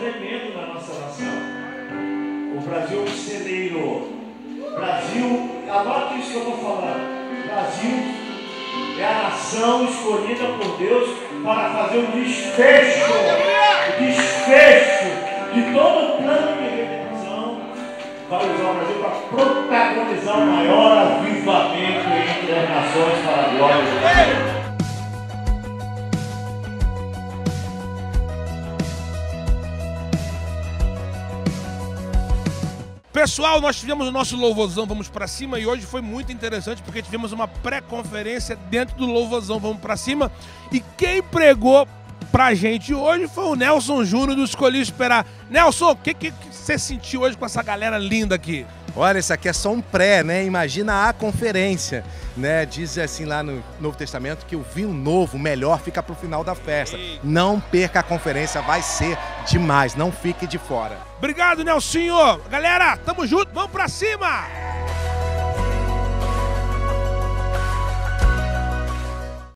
tremendo na nossa nação. O Brasil é um celeiro. Brasil, anota isso que eu estou falando. Brasil é a nação escolhida por Deus para fazer o desfecho, o desfecho de todo o plano de redenção. Vai usar o Brasil para protagonizar o maior avivamento entre as nações para a glória de Deus. Pessoal, nós tivemos o nosso Louvorzão Vamos Pra Cima e hoje foi muito interessante porque tivemos uma pré-conferência dentro do Louvorzão Vamos Pra Cima e quem pregou pra gente hoje foi o Nelson Júnior do Escolhi Esperar. Nelson, o que, que você sentiu hoje com essa galera linda aqui? Olha, isso aqui é só um pré, né? Imagina a conferência, né? Diz assim lá no Novo Testamento que o vinho novo, melhor, fica pro final da festa. Não perca a conferência, vai ser demais, não fique de fora. Obrigado, Nelsinho. Galera, tamo junto, vamos pra cima!